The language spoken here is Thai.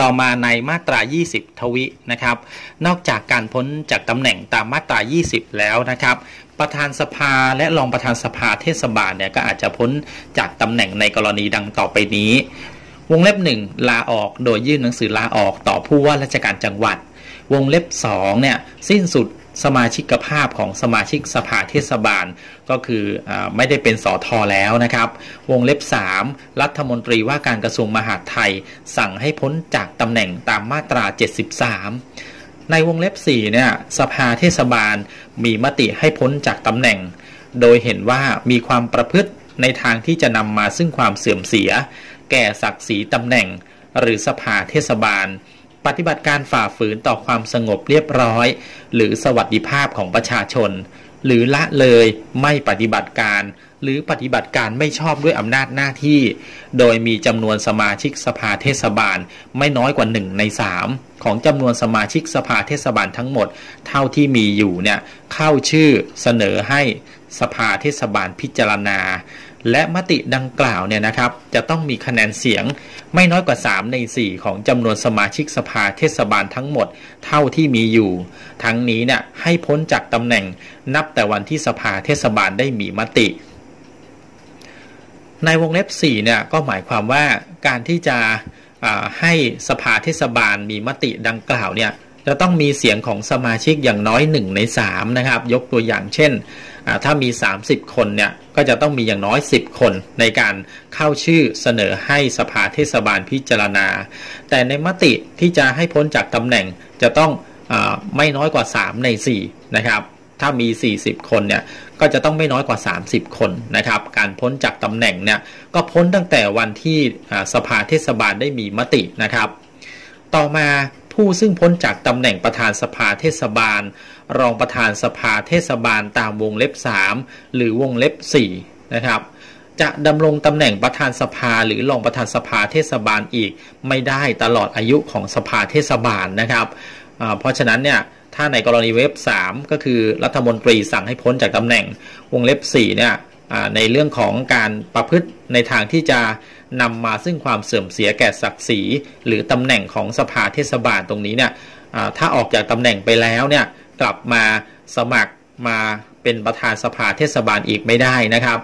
ต่อมาในมาตรา 20 ทวินะครับ นอกจากการพ้นจากตำแหน่งตามมาตรา 20 แล้วนะครับ ประธานสภาและรองประธานสภาเทศบาลเนี่ยก็อาจจะพ้นจากตำแหน่งในกรณีดังต่อไปนี้ วงเล็บหนึ่งลาออกโดยยื่นหนังสือลาออกต่อผู้ว่าราชการจังหวัด วงเล็บ2เนี่ยสิ้นสุด สมาชิกภาพของสมาชิกสภาเทศบาล ก็คืออไม่ได้เป็นสอทอแล้วนะครับ วงเล็บ 3 รัฐมนตรีว่าการกระทรวงมหาดไทย สั่งให้พ้นจากตำแหน่งตามมาตรา 73 ในวงเล็บ4เนี่ยสภาเทศบาลมีมติให้พ้นจากตำแหน่ง โดยเห็นว่ามีความประพฤติในทางที่จะนำมาซึ่งความเสื่อมเสีย แก่ศักดิ์ศรีตำแหน่ง หรือสภาเทศบาล ปฏิบัติการฝ่าฝืนต่อความสงบเรียบร้อย หรือสวัสดิภาพของประชาชน หรือละเลยไม่ปฏิบัติการ หรือปฏิบัติการไม่ชอบด้วยอำนาจหน้าที่ โดยมีจำนวนสมาชิกสภาเทศบาลไม่น้อยกว่า 1 ใน 3 ของจำนวนสมาชิกสภาเทศบาลทั้งหมด เท่าที่มีอยู่เนี่ยเข้าชื่อเสนอให้สภาเทศบาลพิจารณา และมติดังกล่าวเนี่ยนะครับจะต้องมีคะแนนเสียงไม่น้อยกว่า 3 ใน 4 ของจำนวนสมาชิกสภาเทศบาลทั้งหมดเท่าที่มีอยู่ ทั้งนี้เนี่ยให้พ้นจากตำแหน่งนับแต่วันที่สภาเทศบาลได้มีมติ ในวงเล็บ4เนี่ยก็หมายความว่าการที่จะให้สภาเทศบาลมีมติดังกล่าวเนี่ย จะต้องมีเสียงของสมาชิกอย่างน้อย 1 ใน 3 นะครับ ยกตัวอย่างเช่น ถ้ามี 30 คนเนี่ย ก็จะต้องมีอย่างน้อย 10 คนในการเข้าชื่อเสนอให้สภาเทศบาลพิจารณา แต่ในมติที่จะให้พ้นจากตำแหน่งจะต้องอไม่น้อยกว่า 3 ใน 4 นะครับ ถ้ามี 40 คนเนี่ย ก็จะต้องไม่น้อยกว่า 30 คนนะครับ การพ้นจากตำแหน่งเนี่ยก็พ้นตั้งแต่วันที่สภาเทศบาลได้มีมตินะครับ ต่อมา ผู้ซึ่งพ้นจากตำแหน่งประธานสภาเทศบาล รองประธานสภาเทศบาลตามวงเล็บ 3 หรือวงเล็บ4นะครับจะดำรงตำแหน่งประธานสภาหรือรองประธานสภาเทศบาลอีก ไม่ได้ตลอดอายุของสภาเทศบาลนะครับ เพราะฉะนั้นเนี่ยถ้าในกรณีเว็บ 3 ก็คือรัฐมนตรีสั่งให้พ้นจากตำแหน่งวงเล็บ4เนี่ย ในเรื่องของการประพฤติในทางที่จะนำมาซึ่งความเสื่อมเสียแก่ศักดิ์ศรีหรือตำแหน่งของสภาเทศบาลตรงนี้เนี่ยถ้าออกจากตำแหน่งไปแล้วเนี่ยกลับมาสมัครมาเป็นประธานสภาเทศบาลอีกไม่ได้นะครับ